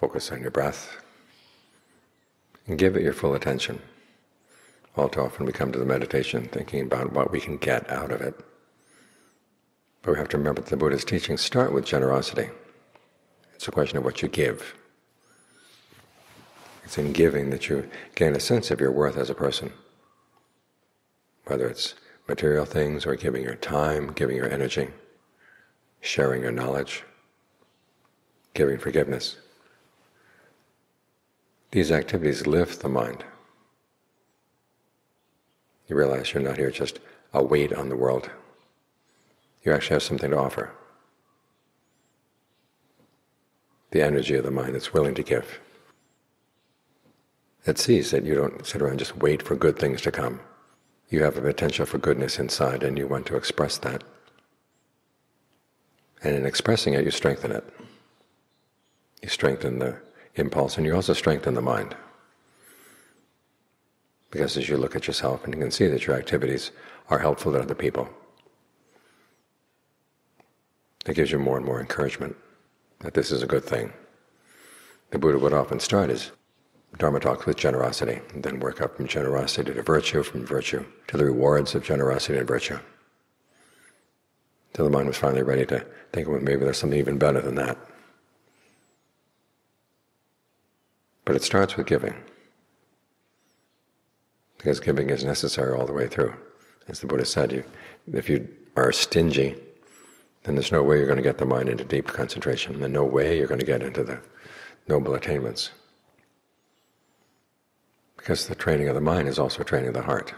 focus on your breath, and give it your full attention. All too often we come to the meditation thinking about what we can get out of it. But we have to remember that the Buddha's teachings start with generosity. It's a question of what you give. It's in giving that you gain a sense of your worth as a person, whether it's material things or giving your time, giving your energy, sharing your knowledge, giving forgiveness. These activities lift the mind. You realize you're not here just a weight on the world. You actually have something to offer. The energy of the mind that's willing to give. It sees that you don't sit around and just wait for good things to come. You have a potential for goodness inside and you want to express that. And in expressing it, you strengthen it. You strengthen the impulse and you also strengthen the mind. Because as you look at yourself and you can see that your activities are helpful to other people, it gives you more and more encouragement that this is a good thing. The Buddha would often start his Dharma talks with generosity, and then work up from generosity to virtue, from virtue to the rewards of generosity and virtue. Till the mind was finally ready to think, well, maybe there's something even better than that. But it starts with giving, because giving is necessary all the way through. As the Buddha said, you, if you are stingy, then there's no way you're going to get the mind into deep concentration, and no way you're going to get into the noble attainments. Because the training of the mind is also training of the heart.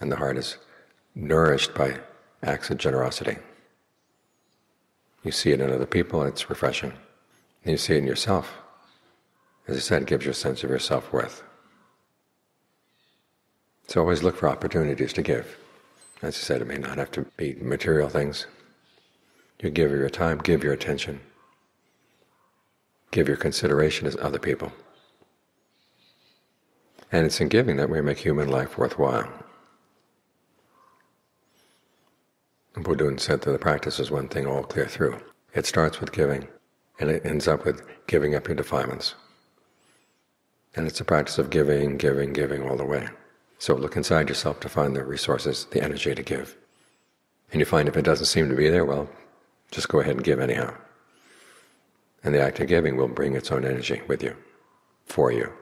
And the heart is nourished by acts of generosity. You see it in other people, it's refreshing. And you see it in yourself. As I said, gives you a sense of your self-worth. So always look for opportunities to give. As I said, it may not have to be material things. You give your time, give your attention, give your consideration to other people. And it's in giving that we make human life worthwhile. Buddha said that the practice is one thing all clear through. It starts with giving, and it ends up with giving up your defilements. And it's a practice of giving, giving, giving all the way. So look inside yourself to find the resources, the energy to give. And you find if it doesn't seem to be there, well, just go ahead and give anyhow. And the act of giving will bring its own energy with you, for you.